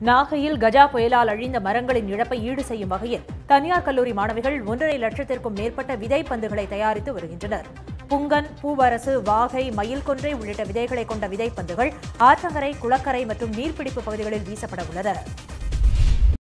நாகையில் கஜா புயலால் அழிந்த மரங்களின் இழப்பை ஈடு செய்யும் வகையில் தனியார் கல்லூரி மாணவிகள் ஒன்றரை லட்சத்திற்கும் மேற்பட்ட விதைப்பந்துகளை தயாரித்து வருகின்றனர். புங்கன் பூவரசு வாகை மயில்கொன்றை உள்ளிட்ட விதைகளை கொண்ட விதைப்பந்துகள் ஆற்றங்கரை குளக்கரை மற்றும் நீர்பிடிப்பு பகுதிகளில் வீசப்பட உள்ளன.